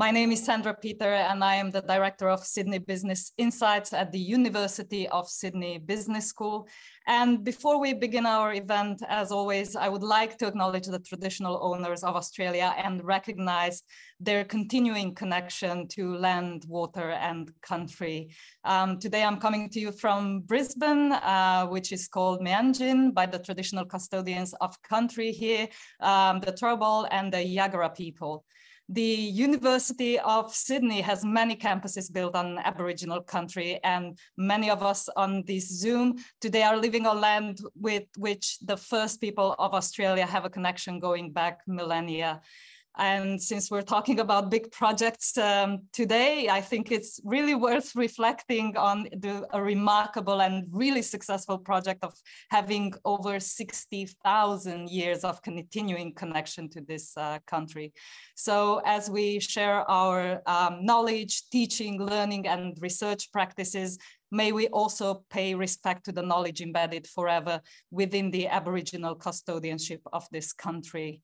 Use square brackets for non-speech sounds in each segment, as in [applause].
My name is Sandra Peter, and I am the Director of Sydney Business Insights at the University of Sydney Business School. And before we begin our event, as always, I would like to acknowledge the traditional owners of Australia and recognize their continuing connection to land, water, and country. Um, today, I'm coming to you from Brisbane, uh, which is called Meanjin by the traditional custodians of country here, um, the Turrbal and the Yagara people. The University of Sydney has many campuses built on Aboriginal country and many of us on this Zoom today are living on land with which the first people of Australia have a connection going back millennia. And since we're talking about big projects um, today, I think it's really worth reflecting on the, a remarkable and really successful project of having over 60,000 years of continuing connection to this uh, country. So as we share our um, knowledge, teaching, learning, and research practices, may we also pay respect to the knowledge embedded forever within the Aboriginal custodianship of this country.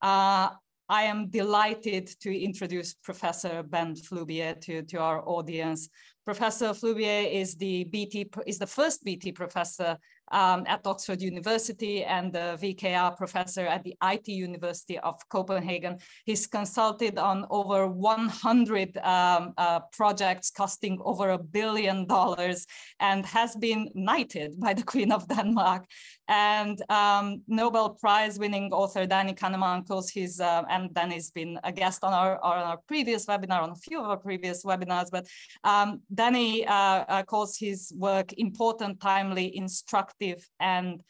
Uh, I am delighted to introduce Professor Ben Flyvbjerg to, to our audience. Professor Flyvbjerg is the BT is the first BT professor um, at Oxford University and the VKR professor at the IT University of Copenhagen. He's consulted on over 100 um, uh, projects costing over a billion dollars and has been knighted by the [laughs] Queen of Denmark. And um, Nobel Prize winning author Danny Kahneman calls his, uh, and Danny's been a guest on our, on our previous webinar, on a few of our previous webinars, but um, Danny uh, uh, calls his work important, timely, instructive, and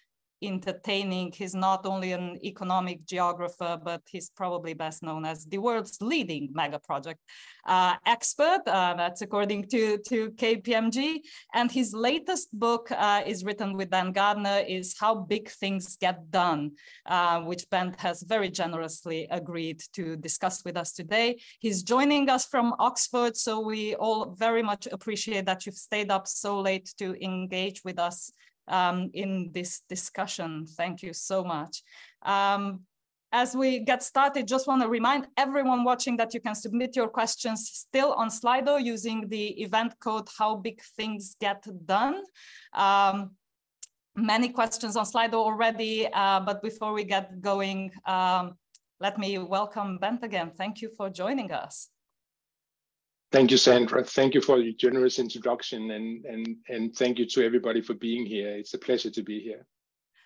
entertaining. He's not only an economic geographer, but he's probably best known as the world's leading mega project uh, expert. Uh, that's according to, to KPMG. And his latest book uh, is written with Dan Gardner is How Big Things Get Done, uh, which Ben has very generously agreed to discuss with us today. He's joining us from Oxford, so we all very much appreciate that you've stayed up so late to engage with us um, in this discussion. Thank you so much. Um, as we get started, just want to remind everyone watching that you can submit your questions still on Slido using the event code How Big Things Get Done. Um, many questions on Slido already, uh, but before we get going, um, let me welcome Bent again. Thank you for joining us. Thank you, Sandra. Thank you for your generous introduction and, and, and thank you to everybody for being here. It's a pleasure to be here.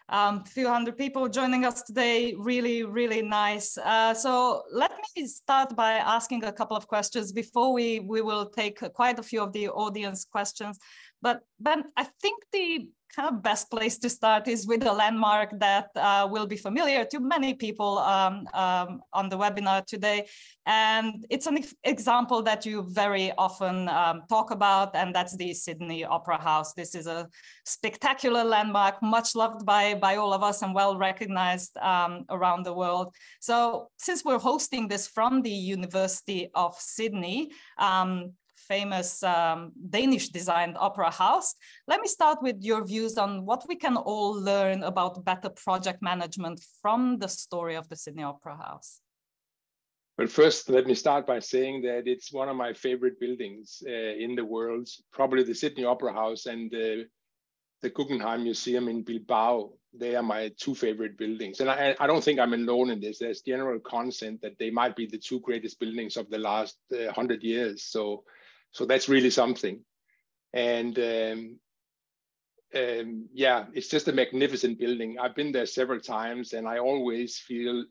Um, few hundred people joining us today. Really, really nice. Uh, so let me start by asking a couple of questions before we, we will take quite a few of the audience questions. But Ben, I think the best place to start is with a landmark that uh, will be familiar to many people um, um, on the webinar today. And it's an example that you very often um, talk about, and that's the Sydney Opera House. This is a spectacular landmark, much loved by, by all of us and well recognized um, around the world. So since we're hosting this from the University of Sydney, um, famous um, Danish designed opera house. Let me start with your views on what we can all learn about better project management from the story of the Sydney Opera House. Well, first, let me start by saying that it's one of my favorite buildings uh, in the world, probably the Sydney Opera House and uh, the Guggenheim Museum in Bilbao. They are my two favorite buildings. And I, I, don't think I'm alone in this. There's general consent that they might be the two greatest buildings of the last uh, 100 years. So so that's really something. And um, um, yeah, it's just a magnificent building. I've been there several times, and I always feel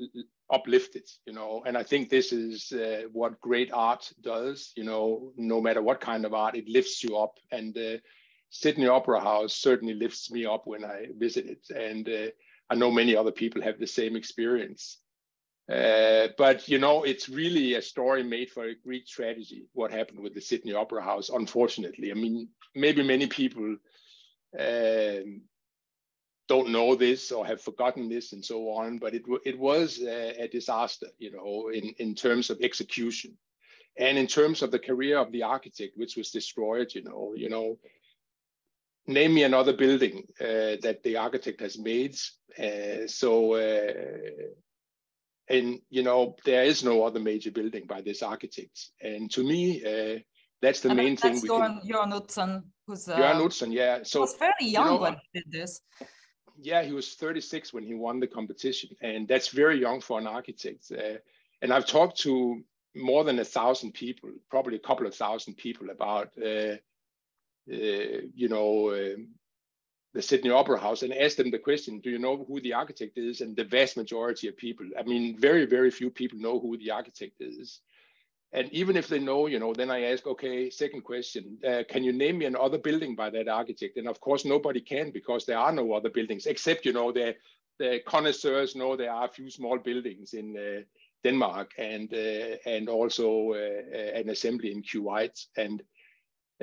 uplifted, you know. And I think this is uh, what great art does, you know. No matter what kind of art, it lifts you up. And uh, Sydney Opera House certainly lifts me up when I visit it, and uh, I know many other people have the same experience. Uh, but you know, it's really a story made for a Greek tragedy. What happened with the Sydney Opera House? Unfortunately, I mean, maybe many people um, don't know this or have forgotten this and so on. But it it was a, a disaster, you know, in in terms of execution, and in terms of the career of the architect, which was destroyed. You know, you know. Name me another building uh, that the architect has made. Uh, so uh, and you know there is no other major building by this architect. And to me, uh, that's the and main that's thing. Jørn, Jørn Utzon, who's uh, Utzon, yeah. So was very young you know, when he did this. Yeah, he was 36 when he won the competition, and that's very young for an architect. Uh, and I've talked to more than a thousand people, probably a couple of thousand people about, uh, uh, you know, um, the Sydney Opera House and asked them the question, do you know who the architect is? And the vast majority of people, I mean, very, very few people know who the architect is. And even if they know, you know, then I ask, okay, second question, uh, can you name me another building by that architect? And of course, nobody can because there are no other buildings except, you know, the, the connoisseurs know there are a few small buildings in uh, Denmark and uh, and also uh, uh, an assembly in Kuwait. And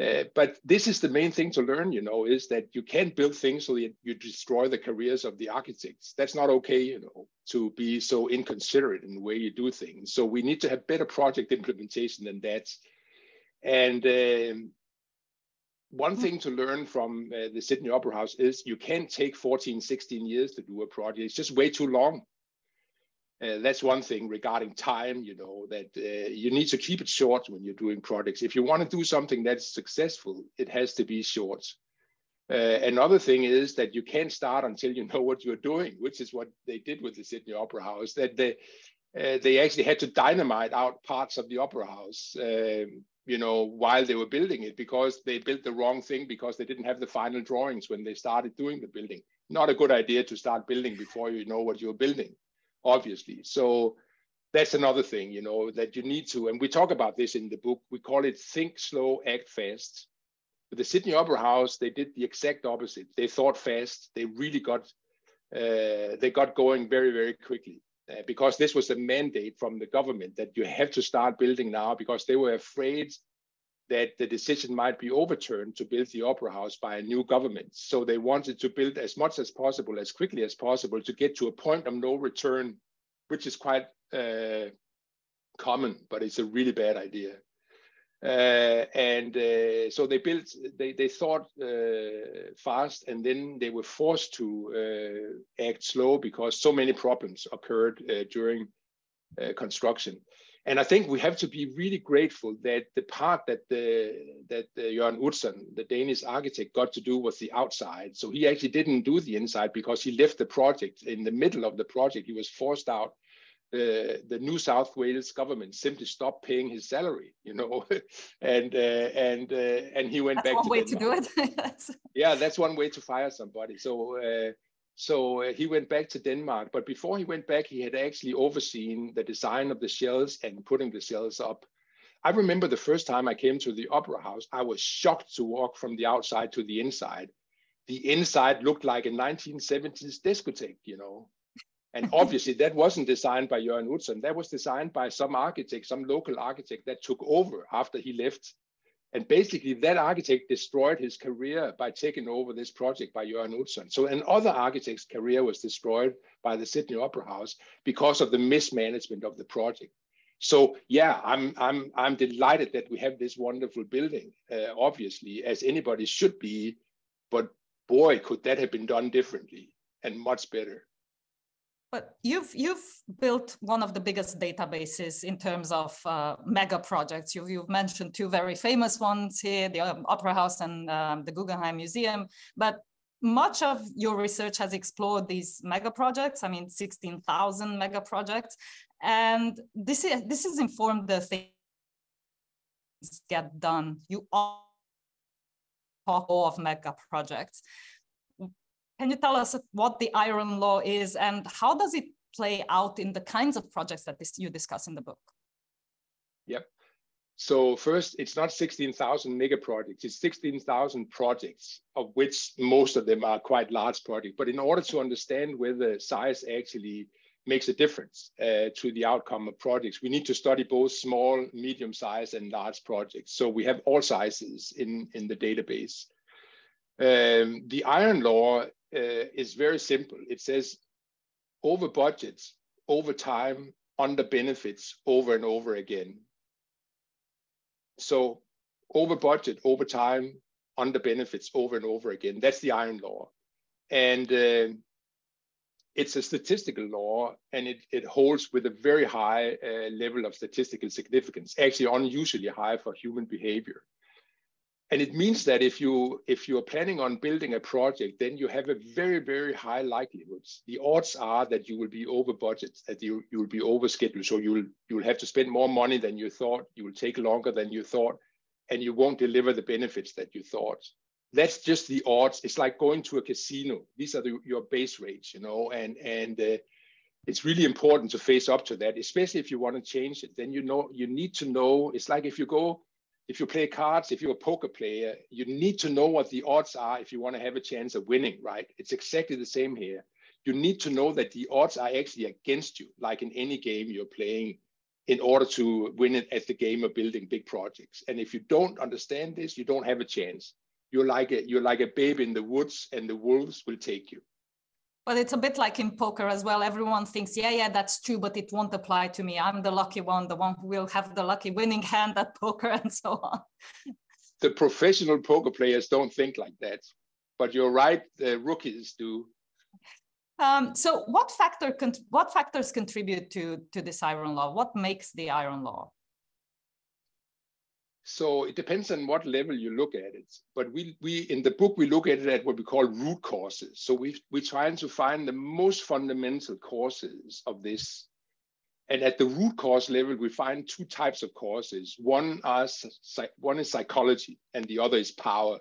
uh, but this is the main thing to learn, you know, is that you can't build things so that you destroy the careers of the architects. That's not okay, you know, to be so inconsiderate in the way you do things. So we need to have better project implementation than that. And um, one hmm. thing to learn from uh, the Sydney Opera House is you can't take 14, 16 years to do a project. It's just way too long. Uh, that's one thing regarding time, you know, that uh, you need to keep it short when you're doing projects. If you want to do something that's successful, it has to be short. Uh, another thing is that you can't start until you know what you're doing, which is what they did with the Sydney Opera House. That they uh, they actually had to dynamite out parts of the opera house, um, you know, while they were building it because they built the wrong thing because they didn't have the final drawings when they started doing the building. Not a good idea to start building before you know what you're building obviously. So that's another thing, you know, that you need to, and we talk about this in the book. We call it think slow, act fast. The Sydney Opera House, they did the exact opposite. They thought fast. They really got, uh, they got going very, very quickly. Uh, because this was a mandate from the government that you have to start building now because they were afraid that the decision might be overturned to build the opera house by a new government. So they wanted to build as much as possible, as quickly as possible, to get to a point of no return, which is quite uh, common, but it's a really bad idea. Uh, and uh, so they built, they, they thought uh, fast, and then they were forced to uh, act slow because so many problems occurred uh, during construction and I think we have to be really grateful that the part that the that the Jørn Utzon, the Danish architect, got to do was the outside. So he actually didn't do the inside because he left the project in the middle of the project. He was forced out. Uh, the New South Wales government simply stopped paying his salary, you know, [laughs] and uh, and uh, and he went that's back. One to way Denmark. to do it. [laughs] yeah, that's one way to fire somebody. So uh, so uh, he went back to Denmark, but before he went back, he had actually overseen the design of the shells and putting the shells up. I remember the first time I came to the opera house, I was shocked to walk from the outside to the inside. The inside looked like a 1970s discotheque, you know. And [laughs] obviously, that wasn't designed by Jørn Utzon. That was designed by some architect, some local architect that took over after he left and basically, that architect destroyed his career by taking over this project by Jørn Utzon. So another architect's career was destroyed by the Sydney Opera House because of the mismanagement of the project. So yeah, I'm I'm I'm delighted that we have this wonderful building, uh, obviously, as anybody should be. But boy, could that have been done differently and much better. But you've you've built one of the biggest databases in terms of uh, mega projects. You've, you've mentioned two very famous ones here: the um, Opera House and um, the Guggenheim Museum. But much of your research has explored these mega projects. I mean, sixteen thousand mega projects, and this is this has informed the things get done. You all of mega projects. Can you tell us what the iron law is and how does it play out in the kinds of projects that this, you discuss in the book? Yep. So first, it's not 16,000 mega projects, it's 16,000 projects, of which most of them are quite large projects. But in order to understand whether size actually makes a difference uh, to the outcome of projects, we need to study both small, medium size, and large projects. So we have all sizes in, in the database. Um, the iron law uh, is very simple. It says over budgets, over time, under benefits, over and over again. So over budget, over time, under benefits, over and over again. That's the iron law. And uh, it's a statistical law and it, it holds with a very high uh, level of statistical significance, actually unusually high for human behavior. And it means that if you if you're planning on building a project, then you have a very very high likelihoods. The odds are that you will be over budget, that you you will be over so you will you will have to spend more money than you thought. You will take longer than you thought, and you won't deliver the benefits that you thought that's just the odds. It's like going to a casino. These are the, your base rates, you know, and and uh, it's really important to face up to that, especially if you want to change it. Then you know you need to know. It's like if you go, if you play cards, if you're a poker player, you need to know what the odds are if you want to have a chance of winning, right? It's exactly the same here. You need to know that the odds are actually against you, like in any game you're playing in order to win it at the game of building big projects. And if you don't understand this, you don't have a chance you're like a you're like a babe in the woods and the wolves will take you but it's a bit like in poker as well. Everyone thinks yeah yeah that's true but it won't apply to me. I'm the lucky one the one who will have the lucky winning [laughs] hand at poker [laughs] and so on. The professional poker players don't think like that but you're right the rookies do. Um, so what factor what factors contribute to to this iron law? What makes the iron law so it depends on what level you look at it. But we, we in the book, we look at it at what we call root causes. So we, we're trying to find the most fundamental causes of this. And at the root cause level, we find two types of causes. One, are, one is psychology and the other is power.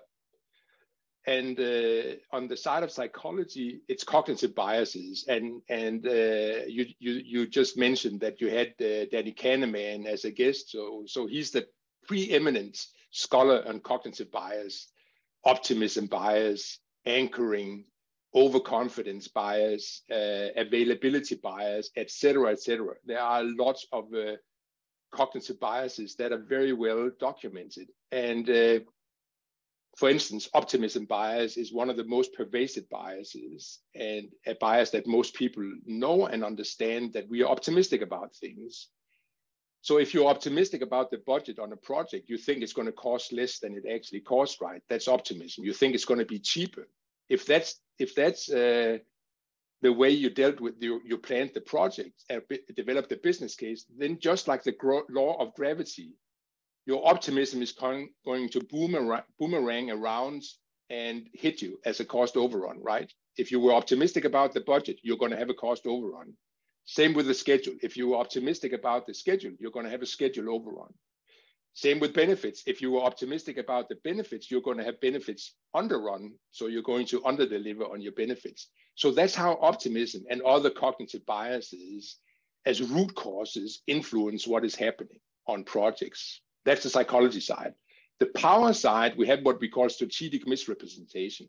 And uh, on the side of psychology, it's cognitive biases. And, and uh, you, you, you just mentioned that you had uh, Danny Kahneman as a guest. So, so he's the preeminent scholar on cognitive bias, optimism bias, anchoring, overconfidence bias, uh, availability bias, etc., etc. There are lots of uh, cognitive biases that are very well documented. And uh, for instance, optimism bias is one of the most pervasive biases and a bias that most people know and understand that we are optimistic about things. So if you're optimistic about the budget on a project, you think it's going to cost less than it actually costs, right? That's optimism. You think it's going to be cheaper. If that's if that's uh, the way you dealt with you, you planned the project and developed the business case, then just like the law of gravity, your optimism is going, going to boomerang, boomerang around and hit you as a cost overrun, right? If you were optimistic about the budget, you're going to have a cost overrun. Same with the schedule. If you're optimistic about the schedule, you're going to have a schedule overrun. Same with benefits. If you are optimistic about the benefits, you're going to have benefits underrun. So you're going to underdeliver on your benefits. So that's how optimism and other cognitive biases as root causes influence what is happening on projects. That's the psychology side. The power side, we have what we call strategic misrepresentation.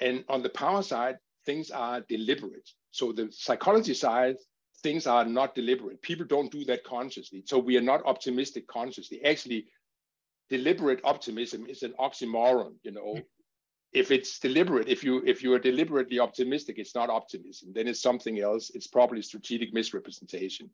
And on the power side, things are deliberate. So the psychology side, things are not deliberate. People don't do that consciously. So we are not optimistic consciously. Actually, deliberate optimism is an oxymoron, you know. Mm-hmm. If it's deliberate, if you if you are deliberately optimistic, it's not optimism. Then it's something else. It's probably strategic misrepresentation.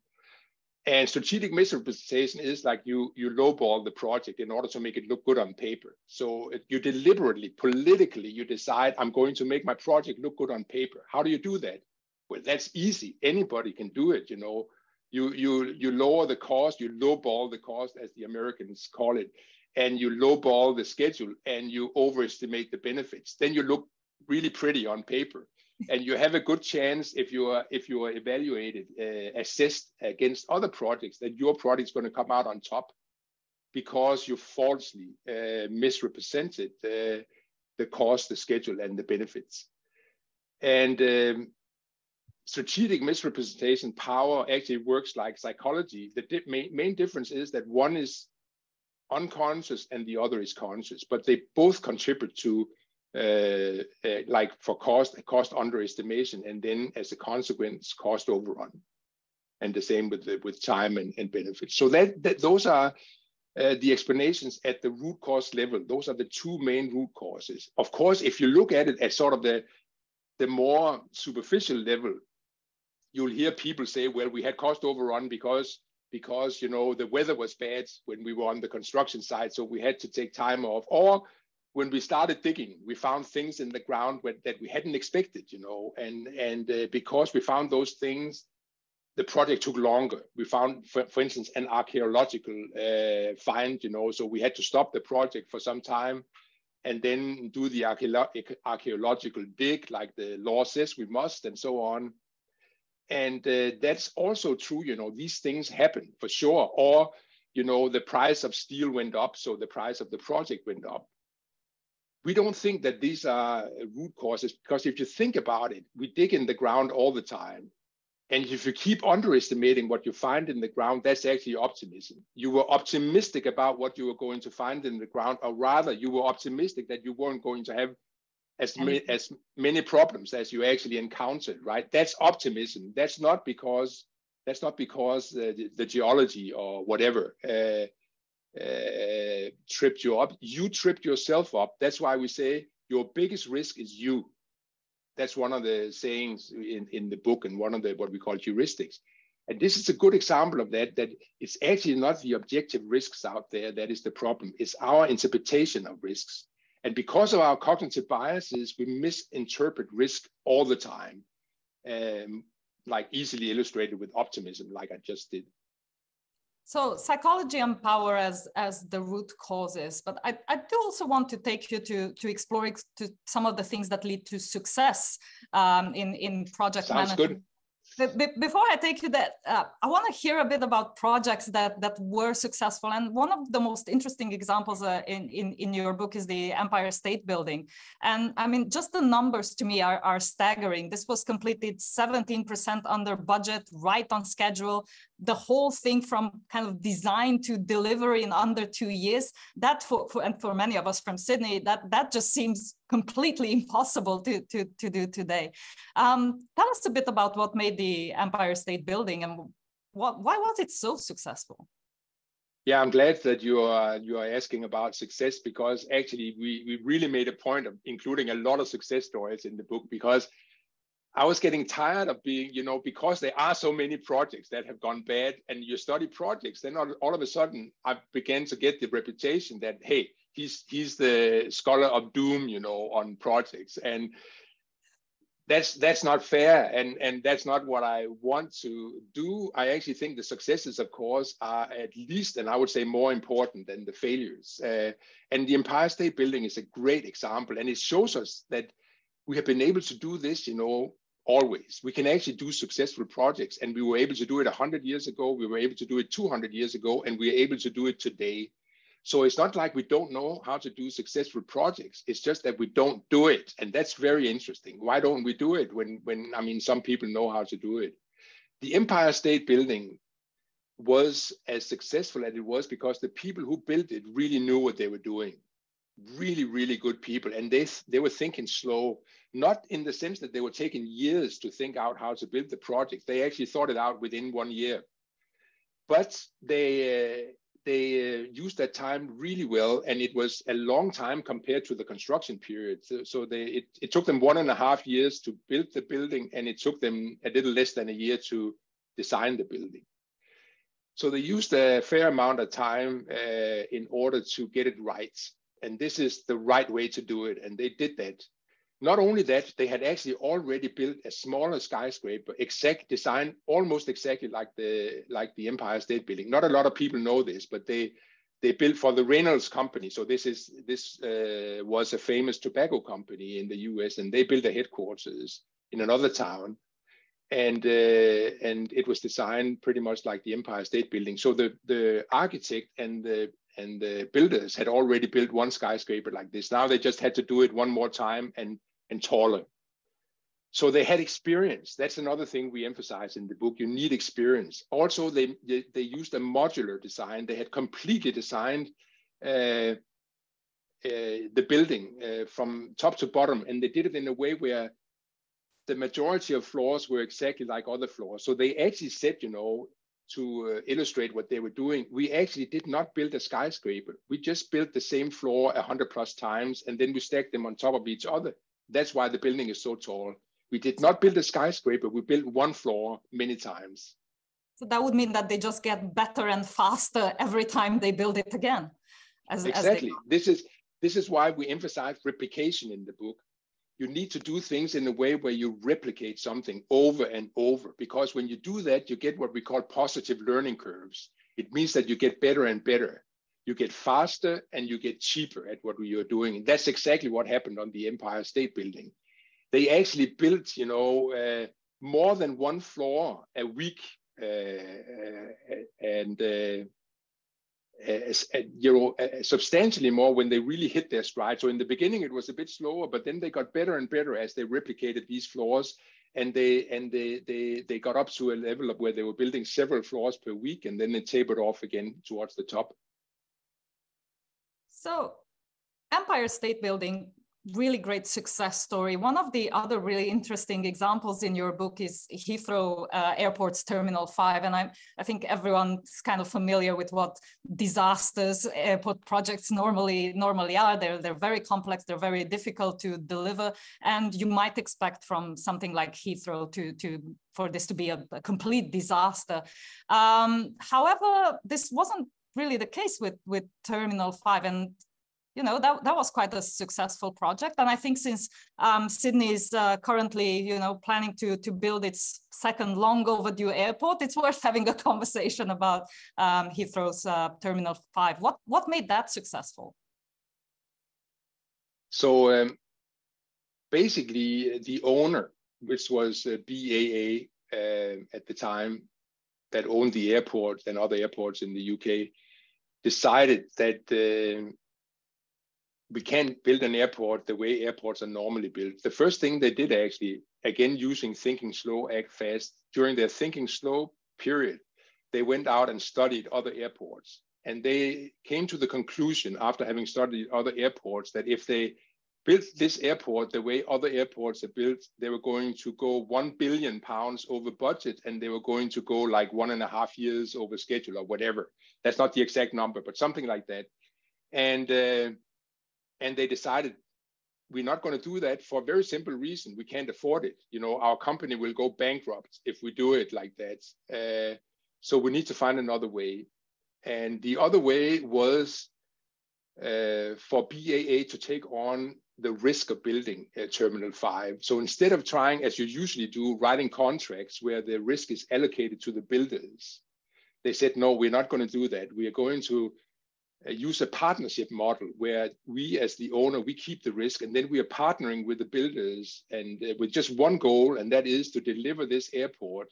And strategic misrepresentation is like you you lowball the project in order to make it look good on paper. So you deliberately, politically, you decide I'm going to make my project look good on paper. How do you do that? Well, that's easy. Anybody can do it. You know, you you you lower the cost, you lowball the cost, as the Americans call it, and you lowball the schedule, and you overestimate the benefits. Then you look really pretty on paper and you have a good chance if you are if you are evaluated uh, assessed against other projects that your project is going to come out on top because you falsely uh, misrepresented uh, the cost the schedule and the benefits and um, strategic misrepresentation power actually works like psychology the di- main, main difference is that one is unconscious and the other is conscious but they both contribute to uh, uh, like for cost, cost underestimation, and then as a consequence, cost overrun. And the same with the, with time and, and benefits. So that, that those are uh, the explanations at the root cause level. Those are the two main root causes. Of course, if you look at it at sort of the the more superficial level, you'll hear people say, "Well, we had cost overrun because because you know the weather was bad when we were on the construction site, so we had to take time off," or when we started digging, we found things in the ground that we hadn't expected, you know, and and uh, because we found those things, the project took longer. We found, for, for instance, an archaeological uh, find, you know, so we had to stop the project for some time and then do the archaeological dig like the law says we must and so on. And uh, that's also true, you know, these things happen for sure. Or, you know, the price of steel went up, so the price of the project went up we don't think that these are root causes because if you think about it, we dig in the ground all the time. And if you keep underestimating what you find in the ground, that's actually optimism. You were optimistic about what you were going to find in the ground, or rather, you were optimistic that you weren't going to have as, ma- as many problems as you actually encountered, right? That's optimism. That's not because that's not because uh, the, the, geology or whatever uh, uh, tripped you up. You tripped yourself up. That's why we say your biggest risk is you. That's one of the sayings in, in the book and one of the what we call heuristics. And this is a good example of that, that it's actually not the objective risks out there that is the problem. It's our interpretation of risks. And because of our cognitive biases, we misinterpret risk all the time, um, like easily illustrated with optimism, like I just did. So psychology and power as as the root causes, but I, I do also want to take you to to explore to some of the things that lead to success um, in in project Sounds management. Good before I take you that, uh, I want to hear a bit about projects that that were successful. And one of the most interesting examples uh, in, in in your book is the Empire State Building. And I mean, just the numbers to me are are staggering. This was completed 17% under budget, right on schedule. The whole thing from kind of design to delivery in under two years. That for, for and for many of us from Sydney, that that just seems completely [laughs] impossible to, to, to do today. Um, tell us a bit about what made the Empire State Building and what, why was it so successful? Yeah, I'm glad that you are you are asking about success because actually we we really made a point of including a lot of success stories in the book because I was getting tired of being, you know, because there are so many projects that have gone bad and you study projects, then all, all of a sudden I began to get the reputation that, hey, he's he's the scholar of doom, you know, on projects, and that's that's not fair, and and that's not what I want to do. I actually think the successes, of course, are at least, and I would say more important than the failures. Uh, and the Empire State Building is a great example, and it shows us that we have been able to do this, you know, always. We can actually do successful projects, and we were able to do it 100 years ago. We were able to do it 200 years ago, and we are able to do it today. So it's not like we don't know how to do successful projects. It's just that we don't do it. And that's very interesting. Why don't we do it when, when I mean, some people know how to do it? The Empire State Building was as successful as it was because the people who built it really knew what they were doing. Really, really good people. And they, they were thinking slow, not in the sense that they were taking years to think out how to build the project. They actually thought it out within one year. But they, uh, they uh, used that time really well, and it was a long time compared to the construction period. So, so they it, it took them one and a half years to build the building, and it took them a little less than a year to design the building. So they used a fair amount of time uh, in order to get it right, and this is the right way to do it, and they did that. Not only that, they had actually already built a smaller skyscraper, exact design, almost exactly like the like the Empire State Building. Not a lot of people know this, but they they built for the Reynolds Company. So this is this uh, was a famous tobacco company in the U.S. and they built a headquarters in another town, and uh, and it was designed pretty much like the Empire State Building. So the the architect and the and the builders had already built one skyscraper like this. Now they just had to do it one more time and and taller. So they had experience. That's another thing we emphasize in the book. You need experience. Also, they they, they used a modular design. They had completely designed uh, uh, the building uh, from top to bottom, and they did it in a way where the majority of floors were exactly like other floors. So they actually said, you know, to uh, illustrate what they were doing, we actually did not build a skyscraper. We just built the same floor 100 plus times, and then we stacked them on top of each other. That's why the building is so tall. We did not build a skyscraper. We built one floor many times. So that would mean that they just get better and faster every time they build it again. As, exactly. As this is This is why we emphasize replication in the book. You need to do things in a way where you replicate something over and over, because when you do that, you get what we call positive learning curves. It means that you get better and better. You get faster and you get cheaper at what you're doing. And that's exactly what happened on the Empire State Building. They actually built, you know, uh, more than one floor a week, uh, uh and uh, you know, substantially more when they really hit their stride. So in the beginning, it was a bit slower, but then they got better and better as they replicated these floors, and they and they they they got up to a level of where they were building several floors per week, and then they tapered off again towards the top. So, Empire State Building really great success story. One of the other really interesting examples in your book is Heathrow uh, Airport's Terminal 5. And I, I think everyone's kind of familiar with what disasters airport projects normally normally are. They're, they're very complex, they're very difficult to deliver. And you might expect from something like Heathrow to, to for this to be a, a complete disaster. Um, however, this wasn't really the case with, with Terminal 5. And you know that, that was quite a successful project. And i think since um, sydney is uh, currently you know planning to to build its second long overdue airport it's worth [laughs] having a conversation about um, heathrow's uh, terminal 5 what what made that successful? So um, basically the owner which was uh, baa uh, at the time that owned the airport and other airports in the uk decided that uh, we can't build an airport the way airports are normally built. The first thing they did actually, again using thinking slow, act fast, during their thinking slow period, they went out and studied other airports. And they came to the conclusion after having studied other airports that if they built this airport the way other airports are built, they were going to go 1 billion pounds over budget and they were going to go like one and a half years over schedule or whatever. That's not the exact number, but something like that. And uh, and they decided we're not going to do that for a very simple reason. We can't afford it. You know our company will go bankrupt if we do it like that. Uh, so we need to find another way. And the other way was uh, for baa to take on the risk of building uh, terminal 5 so instead of trying as you usually do writing contracts where the risk is allocated to the builders they said no we're not going to do that. We are going to use a partnership model where we as the owner we keep the risk and then we are partnering with the builders and uh, with just one goal and that is to deliver this airport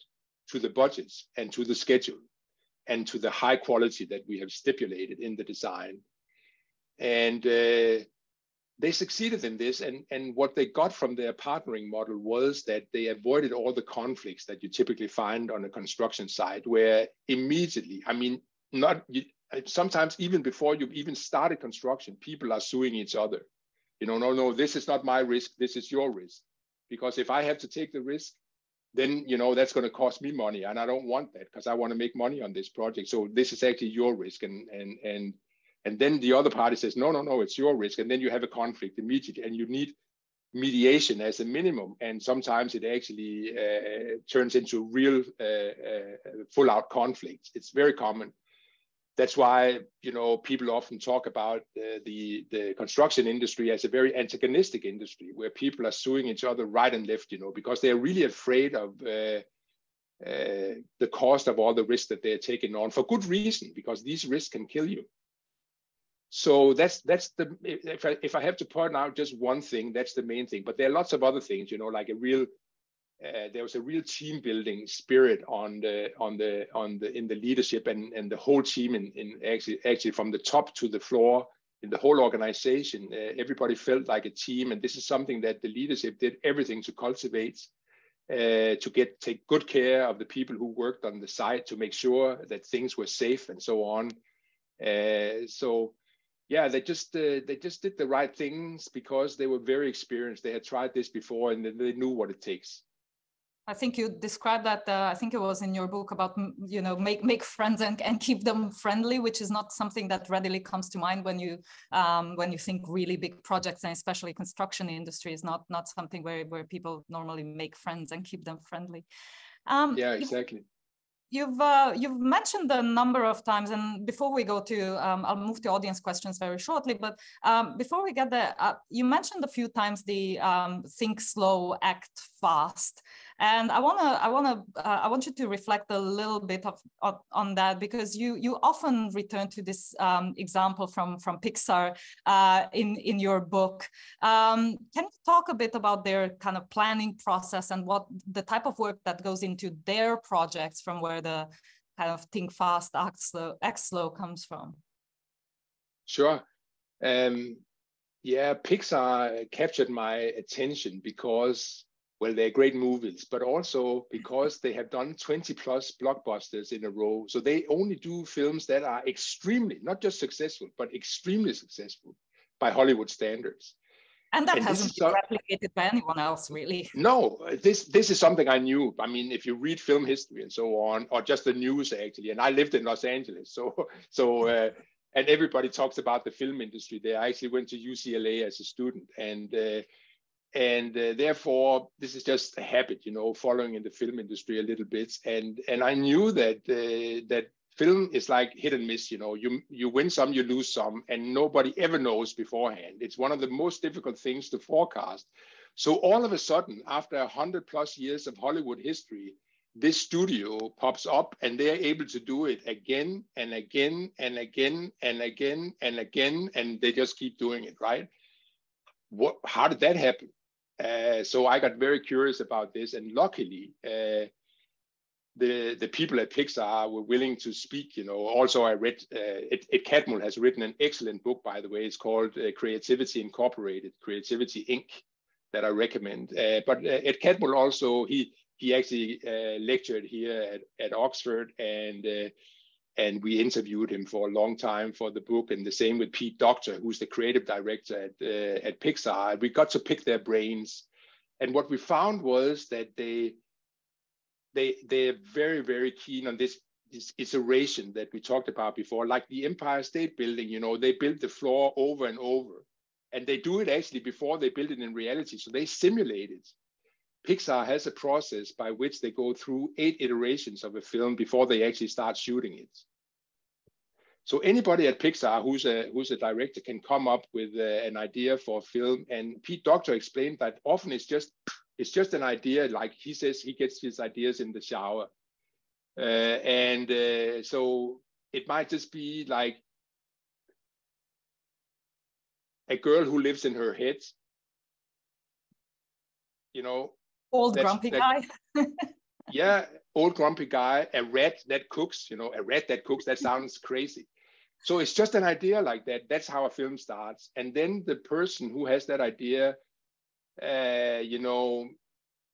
to the budgets and to the schedule and to the high quality that we have stipulated in the design. And uh, they succeeded in this and, and what they got from their partnering model was that they avoided all the conflicts that you typically find on a construction site where immediately i mean not sometimes even before you've even started construction, people are suing each other. You know, no, no, this is not my risk. This is your risk. Because if I have to take the risk, then you know that's going to cost me money, and I don't want that because I want to make money on this project. So this is actually your risk, and and and and then the other party says, no, no, no, it's your risk, and then you have a conflict immediately, and you need mediation as a minimum, and sometimes it actually uh, turns into real uh, uh, full-out conflict. It's very common that's why you know people often talk about uh, the the construction industry as a very antagonistic industry where people are suing each other right and left you know because they're really afraid of uh, uh, the cost of all the risks that they're taking on for good reason because these risks can kill you. So that's that's the if I, if I have to point out just one thing that's the main thing. But there are lots of other things you know like a real uh, there was a real team building spirit on the on the on the in the leadership and and the whole team in, in actually actually from the top to the floor in the whole organization. Uh, everybody felt like a team and this is something that the leadership did everything to cultivate uh, to get take good care of the people who worked on the site to make sure that things were safe and so on. Uh, so yeah they just uh, they just did the right things because they were very experienced. They had tried this before and they knew what it takes I think you described that. Uh, I think it was in your book about you know make make friends and, and keep them friendly, which is not something that readily comes to mind when you um, when you think really big projects and especially construction industry is not not something where where people normally make friends and keep them friendly. Um, yeah, exactly. you've uh, you've mentioned a number of times, and before we go to, um, I'll move to audience questions very shortly. But um, before we get there, uh, you mentioned a few times the um, think slow, act fast, and I wanna I wanna uh, I want you to reflect a little bit of, of, on that because you you often return to this um, example from from Pixar uh, in in your book. Um, can you talk a bit about their kind of planning process and what the type of work that goes into their projects from where the kind of think fast, act slow, act slow comes from? Sure. Um, yeah, Pixar captured my attention because, well, they're great movies, but also because they have done 20 plus blockbusters in a row. So they only do films that are extremely, not just successful, but extremely successful by Hollywood standards. And that and hasn't been replicated by anyone else really. No this this is something i knew. I mean if you read film history and so on or just the news actually and i lived in los angeles so so uh, and everybody talks about the film industry there. I actually went to ucla as a student and uh, and uh, therefore this is just a habit you know following in the film industry a little bit. And and i knew that uh, that film is like hit and miss you know. You you win some you lose some and nobody ever knows beforehand. It's one of the most difficult things to forecast. So all of a sudden after a 100 plus years of hollywood history this studio pops up and they're able to do it again and again and again and again and again and they just keep doing it right? What how did that happen uh, so i got very curious about this and luckily uh, the the people at Pixar were willing to speak. You know, also I read uh, Ed, Ed Catmull has written an excellent book, by the way. It's called uh, Creativity Incorporated, Creativity Inc. That I recommend. Uh, but uh, Ed Catmull also he he actually uh, lectured here at, at Oxford and. Uh, and we interviewed him for a long time for the book, and the same with Pete Docter, who's the creative director at at Pixar. We got to pick their brains, and what we found was that they they they're very very keen on this this iteration that we talked about before like the empire state building you know they build the floor over and over. And they do it actually before they build it in reality. So they simulate it pixar has a process by which they go through eight iterations of a film before they actually start shooting it so anybody at pixar who's a who's a director can come up with uh, an idea for a film and pete docter explained that often it's just it's just an idea. Like he says, he gets his ideas in the shower, uh, and uh, so it might just be like a girl who lives in her head. You know, old grumpy guy. [laughs] yeah, old grumpy guy. A rat that cooks. You know, a rat that cooks. That sounds crazy. So it's just an idea like that. That's how a film starts, and then the person who has that idea uh, you know,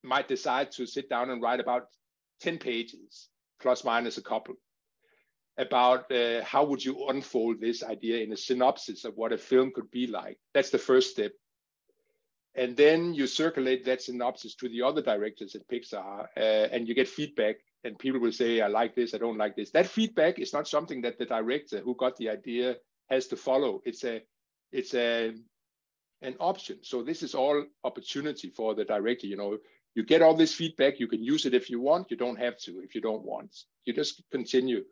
might decide to sit down and write about 10 pages, plus minus a couple, about uh, how would you unfold this idea in a synopsis of what a film could be like. That's the first step. And then you circulate that synopsis to the other directors at Pixar, uh, and you get feedback. And people will say, I like this, I don't like this. That feedback is not something that the director who got the idea has to follow. It's a it's a an option. So this is all opportunity for the director. You know, you get all this feedback. You can use it if you want. You don't have to if you don't want. You just continue.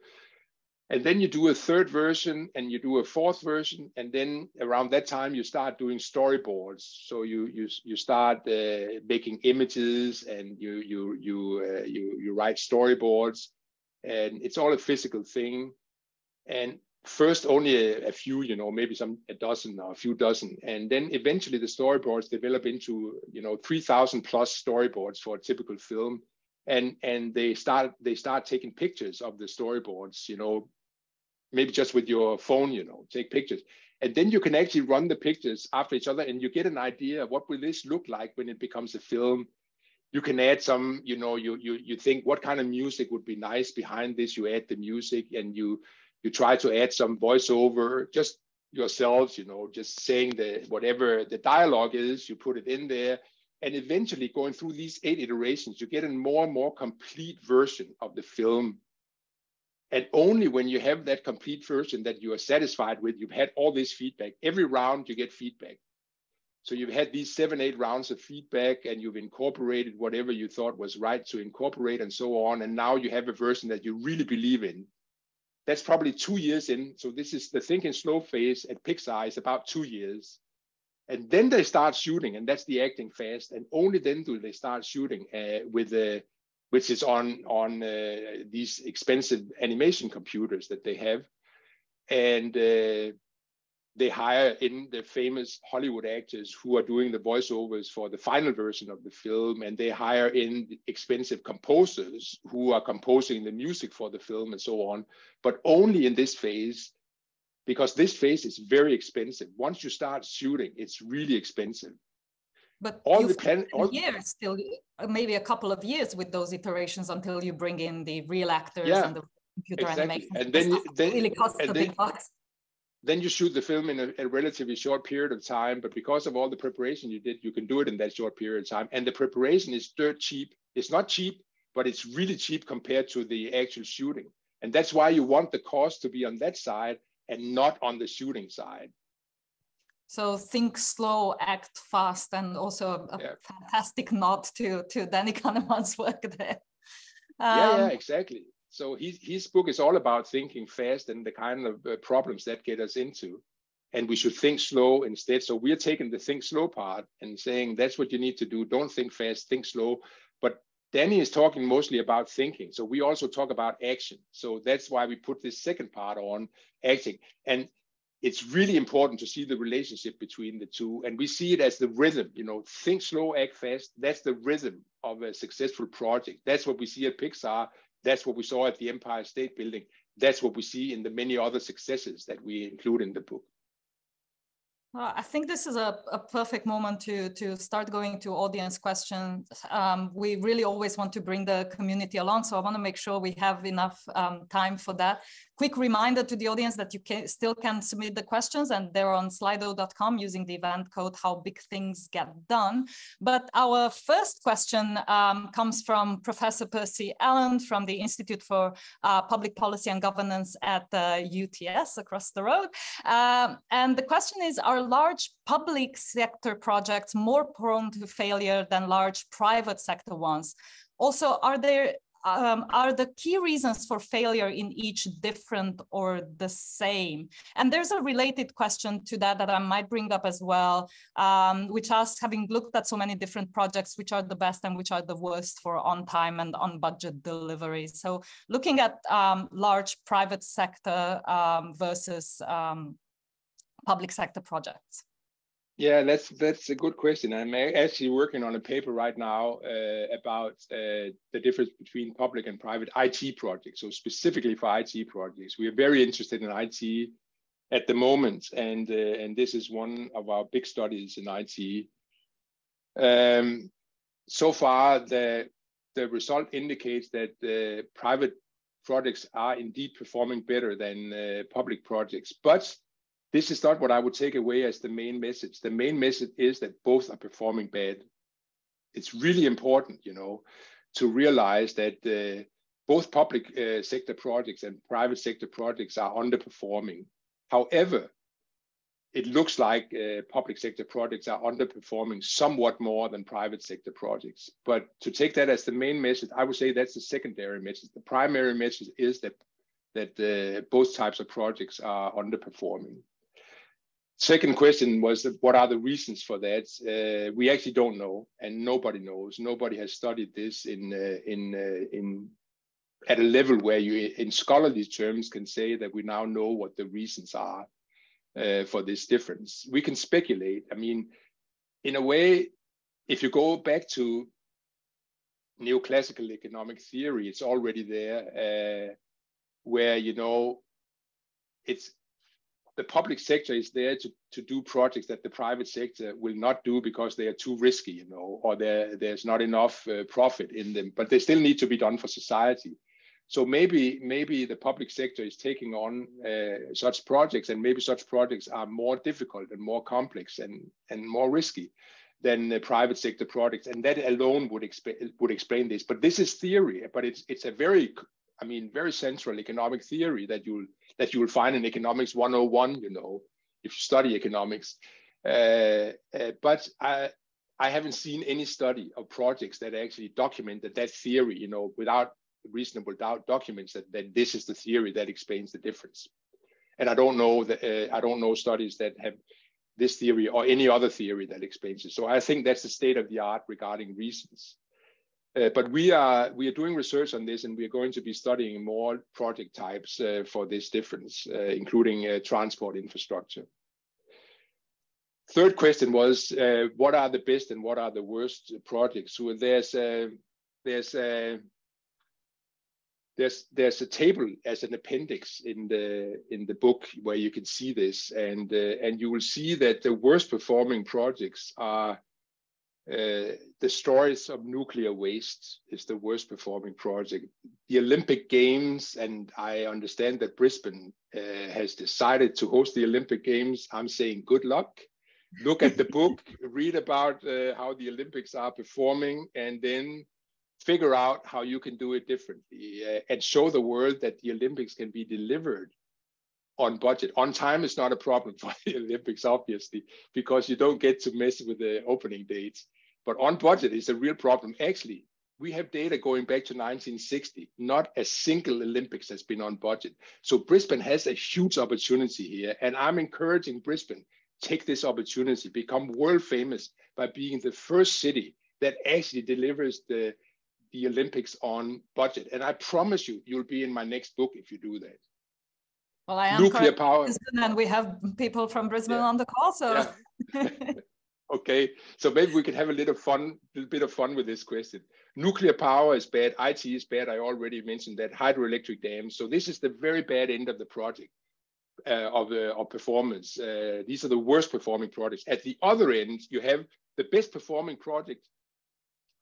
And then you do a third version and you do a fourth version. And then around that time, you start doing storyboards. So you you you start uh, making images and you you you uh, you you write storyboards. And it's all a physical thing. And first only a, a, few, you know, maybe some a dozen or a few dozen, and then eventually the storyboards develop into, you know, three thousand plus storyboards for a typical film, and and they start they start taking pictures of the storyboards, you know, maybe just with your phone, you know, take pictures, and then you can actually run the pictures after each other, and you get an idea of what will this look like when it becomes a film. You can add some, you know, you you you think what kind of music would be nice behind this. You add the music, and you you try to add some voiceover just yourselves you know just saying the whatever the dialogue is you put it in there and eventually going through these eight iterations you get a more and more complete version of the film and only when you have that complete version that you are satisfied with you've had all this feedback every round you get feedback So you've had these seven, eight rounds of feedback and you've incorporated whatever you thought was right to incorporate and so on. And now you have a version that you really believe in. That's probably two years in. So this is the thinking slow phase at Pixar is about two years. And then they start shooting, and that's the acting fast. And only then do they start shooting uh, with the, which is on on uh, these expensive animation computers that they have. And uh, they hire in the famous Hollywood actors who are doing the voiceovers for the final version of the film, and they hire in expensive composers who are composing the music for the film and so on. But only in this phase, because this phase is very expensive. Once you start shooting, it's really expensive. But all the all years still, uh, maybe a couple of years with those iterations until you bring in the real actors yeah, and the computer exactly. animation. And then, then really costs a big bucks. then you shoot the film in a, a, relatively short period of time but because of all the preparation you did you can do it in that short period of time. And the preparation is dirt cheap. It's not cheap but it's really cheap compared to the actual shooting. And that's why you want the cost to be on that side and not on the shooting side so think slow act fast and also a, yeah. fantastic nod to to danny kahneman's work there um, yeah yeah um, exactly so his, his book is all about thinking fast and the kind of uh, problems that get us into. And we should think slow instead. So we're taking the think slow part and saying that's what you need to do. Don't think fast, think slow. But Danny is talking mostly about thinking. So we also talk about action. So that's why we put this second part on acting. And it's really important to see the relationship between the two. And we see it as the rhythm, you know, think slow, act fast. That's the rhythm of a successful project. That's what we see at Pixar. That's what we saw at the Empire State Building. That's what we see in the many other successes that we include in the book. Uh, I think this is a, a, perfect moment to, to start going to audience questions. Um, we really always want to bring the community along, so I want to make sure we have enough um, time for that. Quick reminder to the audience that you can, still can submit the questions and they're on slido.com using the event code How Big Things Get Done. But our first question um, comes from Professor Percy Allen from the Institute for uh, Public Policy and Governance at uh, UTS across the road. Um, and the question is, are large public sector projects more prone to failure than large private sector ones? Also, are there um, are the key reasons for failure in each different or the same? And there's a related question to that that I might bring up as well, um, which asks, having looked at so many different projects, which are the best and which are the worst for on time and on budget delivery? So looking at um, large private sector um, versus um, public sector projects. Yeah, that's that's a good question. I'm actually working on a paper right now uh, about uh, the difference between public and private IT projects. So specifically for IT projects, we are very interested in IT at the moment, and uh, and this is one of our big studies in IT. Um, so far, the the result indicates that the private projects are indeed performing better than uh, public projects, but this is not what I would take away as the main message. The main message is that both are performing bad. It's really important, you know, to realize that uh, both public uh, sector projects and private sector projects are underperforming. However, it looks like uh, public sector projects are underperforming somewhat more than private sector projects. But to take that as the main message, I would say that's the secondary message. The primary message is that that uh, both types of projects are underperforming. Second question was what are the reasons for that? Uh, we actually don't know, and nobody knows. Nobody has studied this in uh, in uh, in at a level where you, in scholarly terms, can say that we now know what the reasons are uh, for this difference. We can speculate. I mean, in a way, if you go back to neoclassical economic theory, it's already there, uh, where you know it's the public sector is there to, to do projects that the private sector will not do because they are too risky, you know, or there, there's not enough uh, profit in them, but they still need to be done for society. So maybe maybe the public sector is taking on uh, such projects, and maybe such projects are more difficult and more complex and and more risky than the private sector projects, and that alone would explain would explain this. But this is theory, but it's it's a very I mean, very central economic theory that you'll that you will find in economics 101. You know, if you study economics, Uh, uh, but I, I haven't seen any study of projects that actually document that, that theory, you know, without reasonable doubt documents that, that this is the theory that explains the difference. And I don't know that uh, I don't know studies that have this theory or any other theory that explains it. So I think that's the state of the art regarding reasons. Uh, but we are we are doing research on this, and we are going to be studying more project types uh, for this difference, uh, including uh, transport infrastructure. Third question was uh, what are the best and what are the worst projects? So there's there's there's there's a table as an appendix in the in the book where you can see this and uh, and you will see that the worst performing projects are uh, the stories of nuclear waste is the worst performing project. The Olympic Games, and I understand that Brisbane uh, has decided to host the Olympic Games. I'm saying good luck. Look at the [laughs] book, read about uh, how the Olympics are performing, and then figure out how you can do it differently uh, and show the world that the Olympics can be delivered on budget. On time is not a problem [laughs] for the Olympics, obviously, because you don't get to mess with the opening dates. But on budget is a real problem. Actually, we have data going back to 1960. Not a single Olympics has been on budget. So Brisbane has a huge opportunity here. And I'm encouraging Brisbane, take this opportunity, become world famous by being the first city that actually delivers the, the Olympics on budget. And I promise you, you'll be in my next book if you do that. Well, I am nuclear power, and we have people from Brisbane yeah. on the call, so. Yeah. [laughs] [laughs] Okay, so maybe we can have a little fun, little bit of fun with this question. Nuclear power is bad. IT is bad. I already mentioned that. Hydroelectric dams. So this is the very bad end of the project uh, of uh, of performance. Uh, these are the worst performing projects. At the other end, you have the best performing projects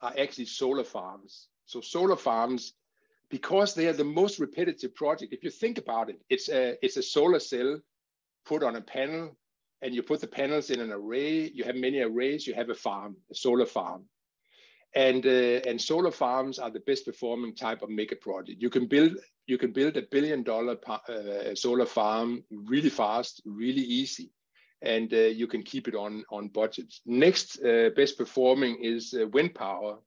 are actually solar farms. So solar farms, because they are the most repetitive project. If you think about it, it's a it's a solar cell put on a panel and you put the panels in an array, you have many arrays, you have a farm, a solar farm. And, uh, and solar farms are the best performing type of mega project. You can build you can build a billion dollar uh, solar farm really fast, really easy, and uh, you can keep it on on budget. Next uh, best performing is uh, wind power,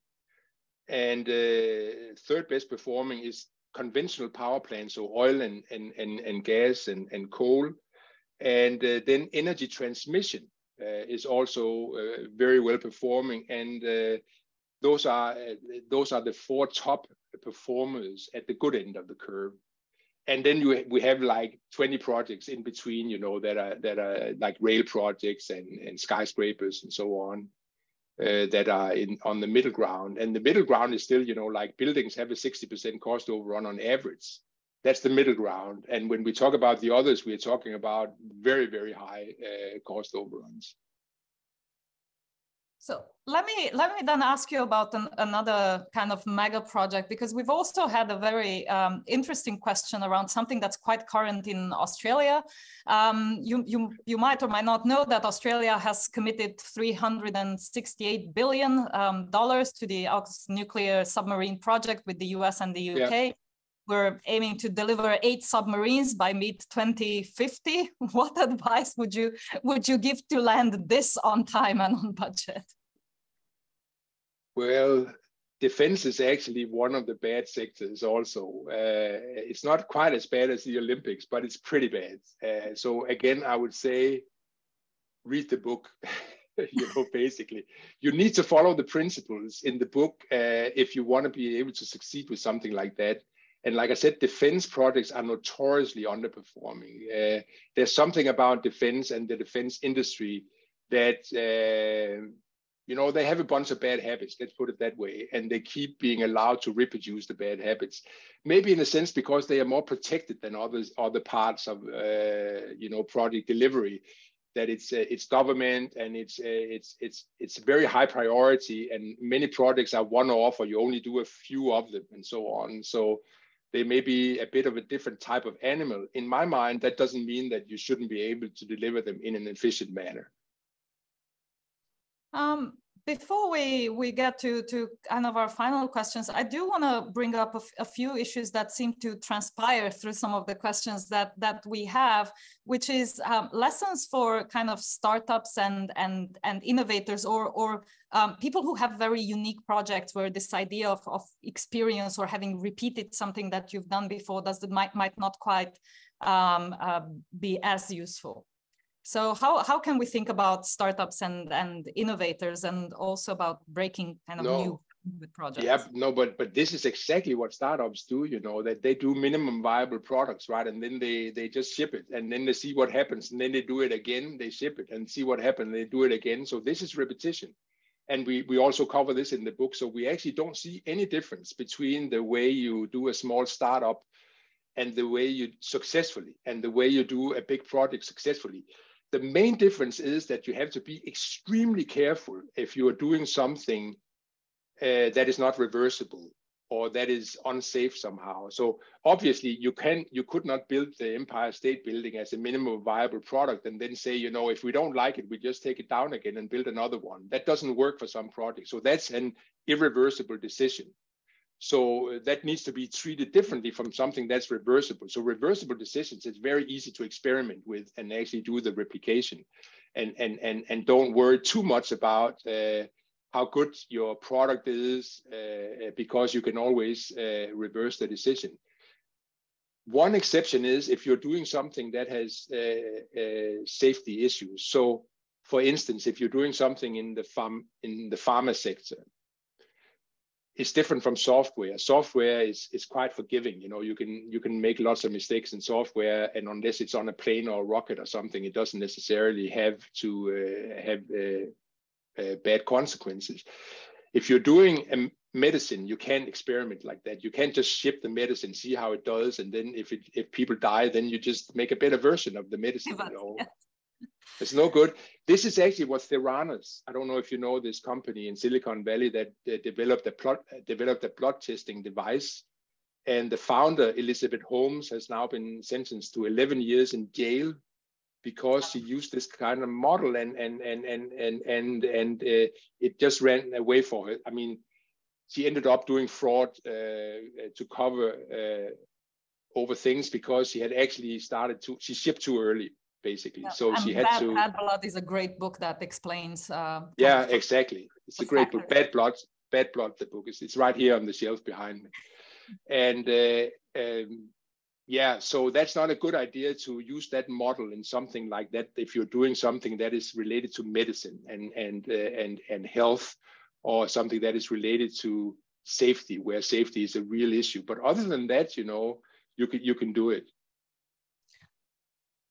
and uh, third best performing is conventional power plants, so oil and and and, and gas and, and coal. And uh, then energy transmission uh, is also uh, very well performing. And those are those are the four top performers at the good end of the curve. And then you, we have like 20 projects in between you know that are that are like rail projects and, and skyscrapers and so on uh, that are in on the middle ground. And the middle ground is still you know like buildings have a 60% cost overrun on average that's the middle ground. And when we talk about the others, we're talking about very, very high uh, cost overruns. So let me let me then ask you about an, another kind of mega project because we've also had a very um, interesting question around something that's quite current in Australia. Um, you you you might or might not know that Australia has committed 368 billion um, dollars to the AUKUS nuclear submarine project with the U.S. and the UK. Yeah we're aiming to deliver eight submarines by mid 2050 [laughs] what advice would you would you give to land this on time and on budget? Well defense is actually one of the bad sectors also. Uh, it's not quite as bad as the olympics but it's pretty bad. Uh, so again i would say read the book [laughs] you know basically. You need to follow the principles in the book uh, if you want to be able to succeed with something like that and like I said, defense projects are notoriously underperforming. Uh, there's something about defense and the defense industry that, uh, you know, they have a bunch of bad habits, let's put it that way, and they keep being allowed to reproduce the bad habits. Maybe in a sense because they are more protected than others, other parts of, uh, you know, project delivery. That it's uh, it's government and it's uh, it's it's it's very high priority, and many projects are one-off, or you only do a few of them, and so on. So they may be a bit of a different type of animal. In my mind, that doesn't mean that you shouldn't be able to deliver them in an efficient manner. Um, before we, we get to, to kind of our final questions, I do want to bring up a, few issues that seem to transpire through some of the questions that, that we have, which is um, lessons for kind of startups and, and, and innovators or, or um, people who have very unique projects where this idea of, of experience or having repeated something that you've done before does might, might not quite um, uh, be as useful. So how, how can we think about startups and, and innovators and also about breaking kind of no. new projects? Yeah, no, but but this is exactly what startups do, you know, that they do minimum viable products, right? And then they they just ship it and then they see what happens and then they do it again, they ship it and see what happens, they do it again. So this is repetition. And we, we also cover this in the book. So we actually don't see any difference between the way you do a small startup and the way you successfully and the way you do a big project successfully the main difference is that you have to be extremely careful if you are doing something uh, that is not reversible or that is unsafe somehow. So obviously you can you could not build the Empire State Building as a minimum viable product and then say, you know, if we don't like it, we just take it down again and build another one. That doesn't work for some projects. So that's an irreversible decision. So uh, that needs to be treated differently from something that's reversible. So reversible decisions, it's very easy to experiment with and actually do the replication, and and and and don't worry too much about uh, how good your product is uh, uh because you can always uh, reverse the decision. One exception is if you're doing something that has uh, safety issues. So, for instance, if you're doing something in the farm in the pharma sector it's different from software. Software is is quite forgiving. You know, you can you can make lots of mistakes in software, and unless it's on a plane or a rocket or something, it doesn't necessarily have to uh, have uh, uh, bad consequences. If you're doing a medicine, you can't experiment like that. You can't just ship the medicine, see how it does, and then if it if people die, then you just make a better version of the medicine. You know? [laughs] It's no good. This is actually what Theranos. I don't know if you know this company in Silicon Valley that developed a plot, developed a blood testing device, and the founder Elizabeth Holmes has now been sentenced to 11 years in jail because she used this kind of model and and and and and and and uh, it just ran away for her. I mean, she ended up doing fraud uh, to cover uh, over things because she had actually started to she shipped too early basically. Yeah. So and she had Bad, to. Bad Blood is a great book that explains. Uh, yeah, exactly. It's a great book. Bad Blood. Bad Blood. The book is. It's right here on the shelf behind me, and uh, um, yeah, so that's not a good idea to use that model in something like that if you're doing something that is related to medicine and and uh, and and health, or something that is related to safety, where safety is a real issue. But other than that, you know, you can you can do it.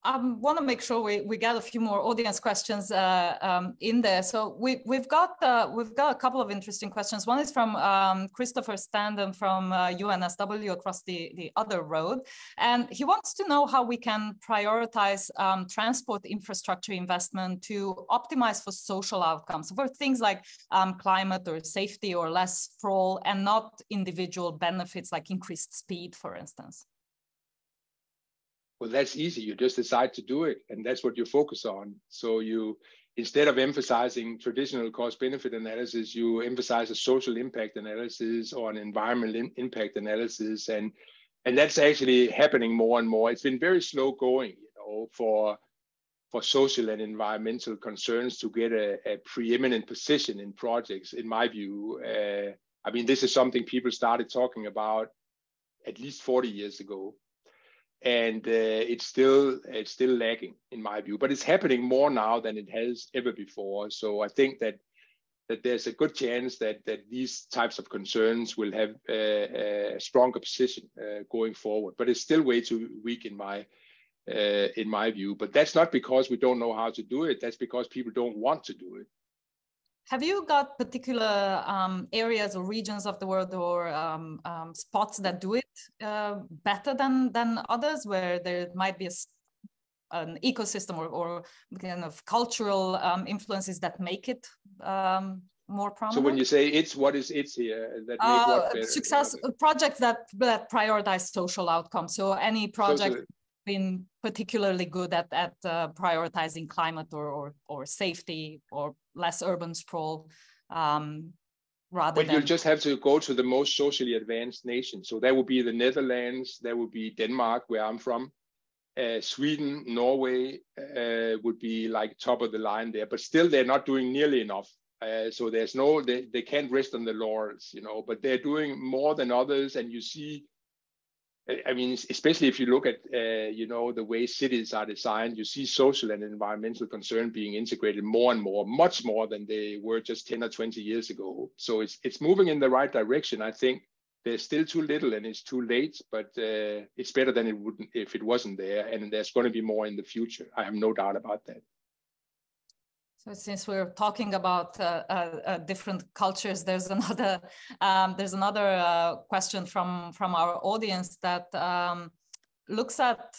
I want to make sure we, we get a few more audience questions uh, um, in there. So we, we've got uh, we've got a couple of interesting questions. One is from um, Christopher Standen from uh, UNSW across the, the other road. And he wants to know how we can prioritize um, transport infrastructure investment to optimize for social outcomes, for things like um, climate or safety or less sprawl and not individual benefits like increased speed, for instance. Well, that's easy. You just decide to do it, and that's what you focus on. So you, instead of emphasizing traditional cost benefit analysis, you emphasize a social impact analysis or an environmental impact analysis, and and that's actually happening more and more. It's been very slow going, you know, for for social and environmental concerns to get a, a preeminent position in projects. In my view, uh, I mean, this is something people started talking about at least 40 years ago and uh, it's still it's still lagging in my view but it's happening more now than it has ever before. So i think that that there's a good chance that that these types of concerns will have a, stronger position uh, going forward but it's still way too weak in my uh, in my view. But that's not because we don't know how to do it. That's because people don't want to do it have you got particular um, areas or regions of the world or um, um, spots that do it uh, better than than others, where there might be a, an ecosystem or, or, kind of cultural um, influences that make it um, more prominent? So when you say it's, what is it's here that make uh, what better? Success projects that that prioritize social outcomes. So any project. Social been particularly good at, at uh, prioritizing climate or, or, or safety or less urban sprawl um, rather but than... you'll just have to go to the most socially advanced nation so that would be the netherlands that would be denmark where i'm from. Uh, sweden norway uh, would be like top of the line there but still they're not doing nearly enough. Uh, so there's no they, they can't rest on the laurels you know but they're doing more than others. And you see I mean, especially if you look at, uh, you know, the way cities are designed, you see social and environmental concern being integrated more and more, much more than they were just 10 or 20 years ago. So it's it's moving in the right direction. I think there's still too little and it's too late, but uh, it's better than it wouldn't if it wasn't there. And there's going to be more in the future. I have no doubt about that. Since we're talking about uh, uh, uh, different cultures, there's [laughs] another um, there's another uh, question from from our audience that um, looks at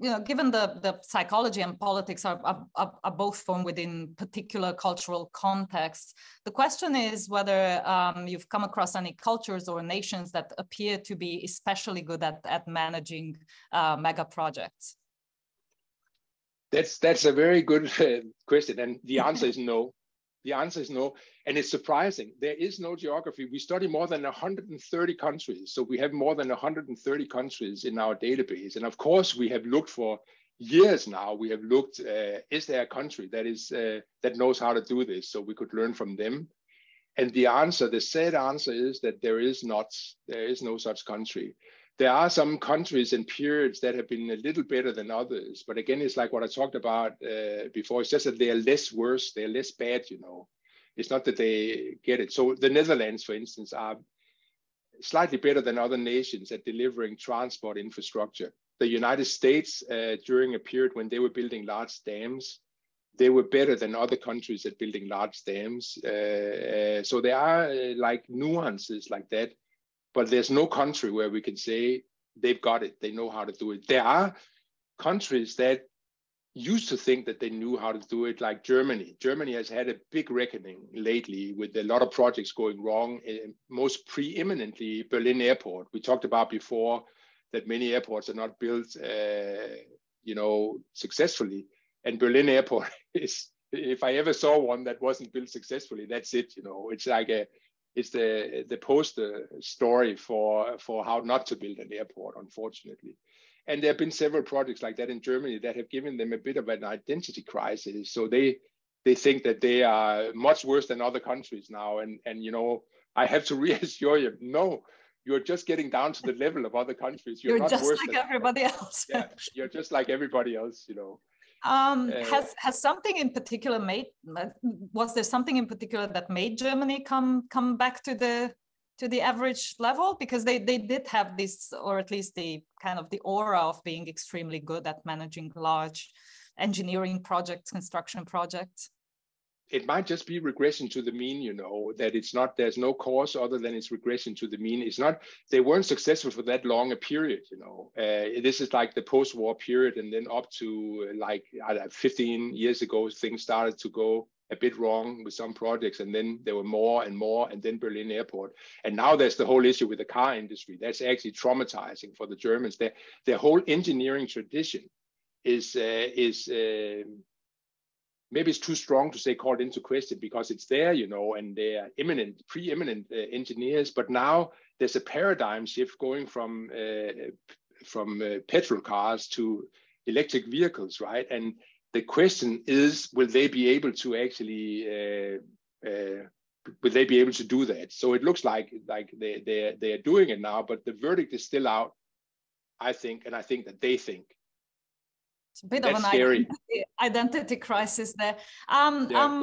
you know given the the psychology and politics are, are, are both formed within particular cultural contexts the question is whether um, you've come across any cultures or nations that appear to be especially good at at managing uh, mega projects that's that's a very good uh, question, and the answer is no. The answer is no, and it's surprising. There is no geography. We study more than 130 countries, so we have more than 130 countries in our database. And of course, we have looked for years now. We have looked: uh, is there a country that is uh, that knows how to do this, so we could learn from them? And the answer, the sad answer, is that there is not. There is no such country there are some countries and periods that have been a little better than others. But again, it's like what I talked about uh, before. It's just that they are less worse, they're less bad, you know. It's not that they get it. So the Netherlands, for instance, are slightly better than other nations at delivering transport infrastructure. The United States, uh, during a period when they were building large dams, they were better than other countries at building large dams. Uh, uh so there are uh, like nuances like that but there's no country where we can say they've got it, they know how to do it. There are countries that used to think that they knew how to do it, like Germany. Germany has had a big reckoning lately with a lot of projects going wrong, eh, most preeminently Berlin Airport. We talked about before that many airports are not built, uh, you know, successfully. And Berlin Airport [laughs] is, if I ever saw one that wasn't built successfully, that's it. You know, it's like a it's the the poster story for for how not to build an airport, unfortunately. And there have been several projects like that in Germany that have given them a bit of an identity crisis. So they they think that they are much worse than other countries now. And and you know, I have to [laughs] reassure you, no, you're just getting down to the level of other countries. You're, you're just like everybody [laughs] else. yeah, you're just like everybody else, you know. Um, uh, has has something in particular made was there something in particular that made Germany come come back to the to the average level? Because they they did have this or at least the kind of the aura of being extremely good at managing large engineering projects construction projects it might just be regression to the mean, you know, that it's not, there's no cause other than it's regression to the mean. It's not, they weren't successful for that long a period, you know. Uh, this is like the post war period. And then up to uh, like know, 15 years ago, things started to go a bit wrong with some projects. And then there were more and more, and then Berlin Airport. And now there's the whole issue with the car industry. That's actually traumatizing for the Germans. Their, their whole engineering tradition is, uh, is, uh, maybe it's too strong to say called into question because it's there, you know, and they're eminent, preeminent uh, engineers. But now there's a paradigm shift going from uh, from uh, petrol cars to electric vehicles, right? And the question is, will they be able to actually uh, uh, will they be able to do that? So it looks like like they they they are doing it now, but the verdict is still out. I think, and I think that they think it's a bit That's of an identity, identity, crisis there. Um, yeah. um,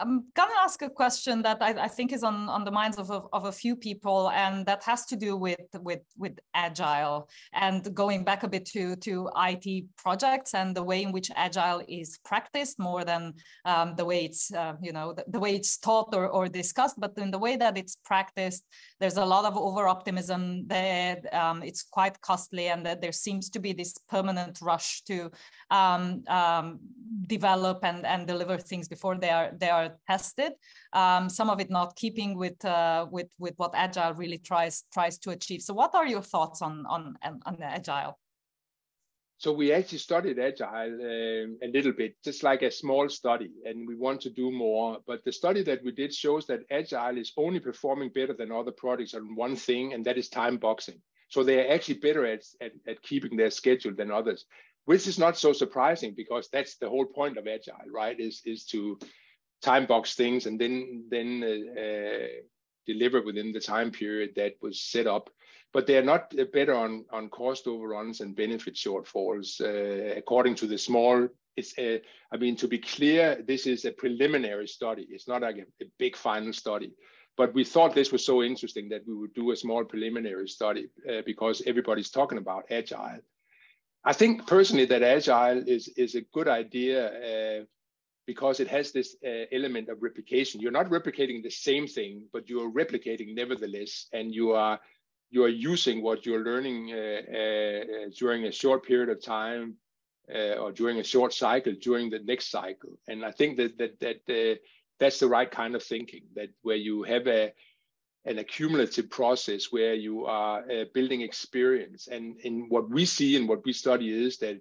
I'm gonna ask a question that I, I, think is on, on the minds of a, of a few people, and that has to do with with with agile and going back a bit to to IT projects and the way in which agile is practiced more than um, the way it's uh, you know the, the, way it's taught or, or discussed, but in the way that it's practiced, there's a lot of over optimism there. Um, it's quite costly, and that there seems to be this permanent rush to um, um develop and and deliver things before they are they are tested. Um, some of it not keeping with uh, with with what agile really tries tries to achieve. So, what are your thoughts on on on agile? so we actually studied agile um, a little bit, just like a small study, and we want to do more. But the study that we did shows that agile is only performing better than other products on one thing, and that is time boxing. So they are actually better at, at, at keeping their schedule than others, which is not so surprising because that's the whole point of agile, right? Is is to time box things and then then uh, uh, deliver within the time period that was set up. But they are not better on, on cost overruns and benefit shortfalls uh, according to the small it's a, I mean to be clear this is a preliminary study. It's not like a, a, big final study. But we thought this was so interesting that we would do a small preliminary study uh, because everybody's talking about agile. I think personally that agile is is a good idea uh, because it has this uh, element of replication you're not replicating the same thing but you are replicating nevertheless and you are you are using what you're learning uh, uh, during a short period of time uh, or during a short cycle during the next cycle. And I think that that that that's the right kind of thinking. That where you have a an accumulative process where you are uh, building experience. And in what we see and what we study is that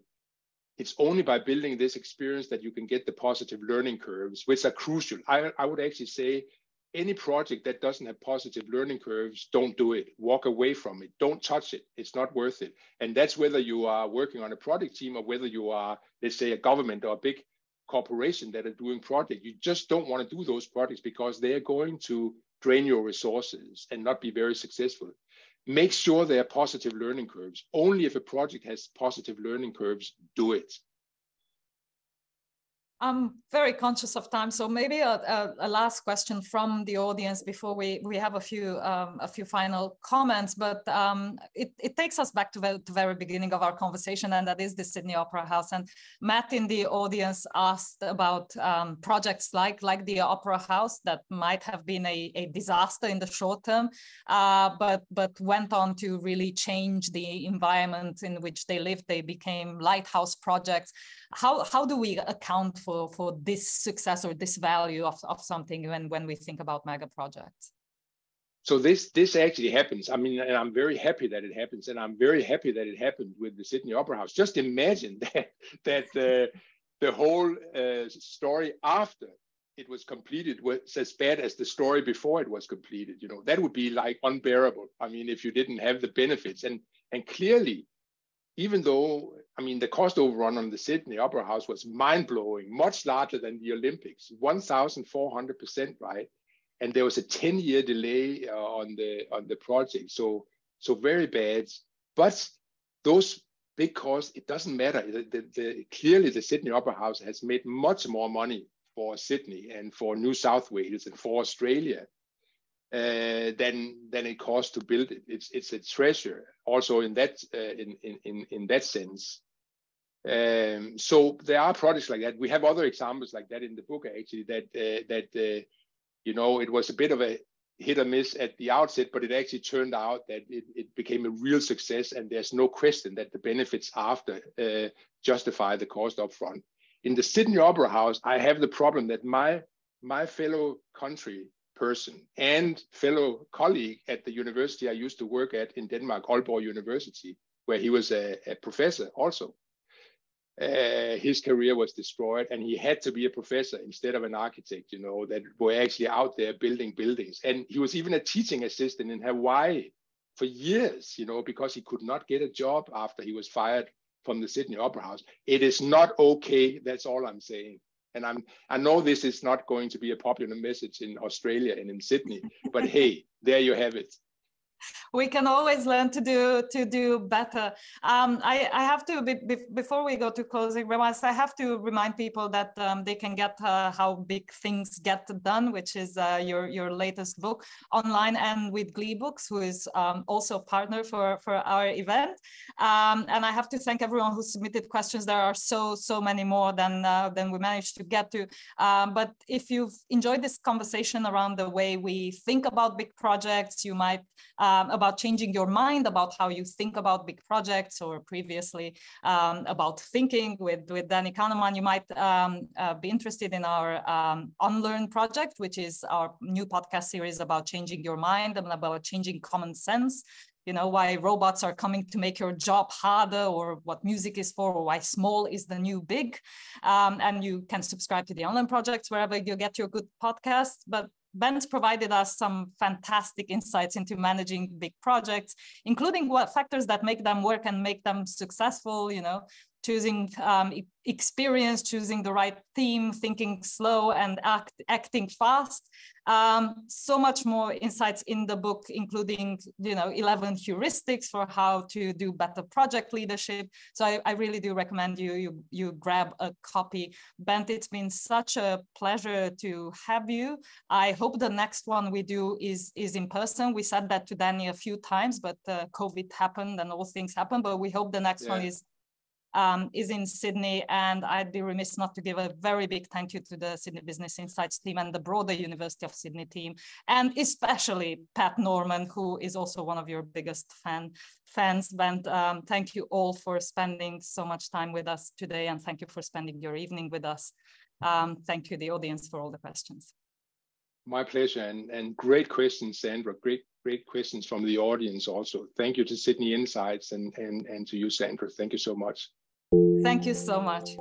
it's only by building this experience that you can get the positive learning curves, which are crucial. I, I would actually say any project that doesn't have positive learning curves, don't do it. Walk away from it. Don't touch it. It's not worth it. And that's whether you are working on a project team or whether you are, let's say, a government or a big corporation that are doing projects. You just don't want to do those projects because they are going to drain your resources and not be very successful. Make sure there are positive learning curves. Only if a project has positive learning curves, do it. I'm very conscious of time, so maybe a, a, a, last question from the audience before we, we have a few um, a few final comments. But um, it, it takes us back to the, very beginning of our conversation, and that is the Sydney Opera House. And Matt in the audience asked about um, projects like like the Opera House that might have been a, a disaster in the short term, uh, but but went on to really change the environment in which they lived. They became lighthouse projects. How how do we account for for for this success or this value of, of something when when we think about mega projects? So this this actually happens. I mean and i'm very happy that it happens and i'm very happy that it happened with the sydney opera house. Just imagine [laughs] that that the the whole uh, story after it was completed was as bad as the story before it was completed you know? That would be like unbearable. I mean if you didn't have the benefits. And and clearly even though, I mean, the cost overrun on the Sydney Opera House was mind blowing, much larger than the Olympics, 1,400%, right? And there was a 10 year delay uh, on the on the project. So, so very bad. But those big costs, it doesn't matter. The, the, the, clearly, the Sydney Opera House has made much more money for Sydney and for New South Wales and for Australia uh, than than it costs to build it. It's it's a treasure also in that uh, in, in in that sense. Um, so there are projects like that. We have other examples like that in the book actually. That uh, that uh, you know it was a bit of a hit or miss at the outset, but it actually turned out that it, it became a real success, and there's no question that the benefits after uh, justify the cost upfront. In the Sydney Opera House, I have the problem that my my fellow country person and fellow colleague at the university I used to work at in Denmark, Aalborg University, where he was a, a professor also. Uh, his career was destroyed and he had to be a professor instead of an architect, you know, that were actually out there building buildings. And he was even a teaching assistant in Hawaii for years, you know, because he could not get a job after he was fired from the Sydney Opera House. It is not okay. That's all I'm saying. And I'm I know this is not going to be a popular message in Australia and in Sydney, but hey, there you have it we can always learn to do to do better. Um, I, I, have to be, be, before we go to closing remarks. I have to remind people that um, they can get uh, how big things get done, which is uh, your your latest book online and with Gleebooks, who is um, also a partner for for our event. Um, and I have to thank everyone who submitted questions. There are so so many more than uh, than we managed to get to. Um, but if you've enjoyed this conversation around the way we think about big projects, you might uh, um, about changing your mind about how you think about big projects or previously um, about thinking with, with Danny Kahneman, you might um, uh, be interested in our um, Unlearn project, which is our new podcast series about changing your mind and about changing common sense. You know why robots are coming to make your job harder or what music is for or why small is the new big. Um, and you can subscribe to the Unlearn projects wherever you get your good podcasts. But Bent provided us some fantastic insights into managing big projects, including what factors that make them work and make them successful, you know, choosing um, experience, choosing the right theme, thinking slow and act, acting fast. Um, so much more insights in the book, including you know 11 heuristics for how to do better project leadership. So I, I really do recommend you, you you grab a copy. Bent, it's been such a pleasure to have you. I hope the next one we do is is in person. We said that to Danny a few times, but uh, COVID happened and all things happened. But we hope the next yeah. one is um, is in Sydney. And I'd be remiss not to give a very big thank you to the Sydney Business Insights team and the broader University of Sydney team, and especially Pat Norman, who is also one of your biggest fan, fans. And um, thank you all for spending so much time with us today. And thank you for spending your evening with us. Um, thank you, the audience, for all the questions. My pleasure, and, and great questions, Sandra. Great, great questions from the audience also. Thank you to Sydney Insights and, and, and to you, Sandra. Thank you so much. Thank you so much.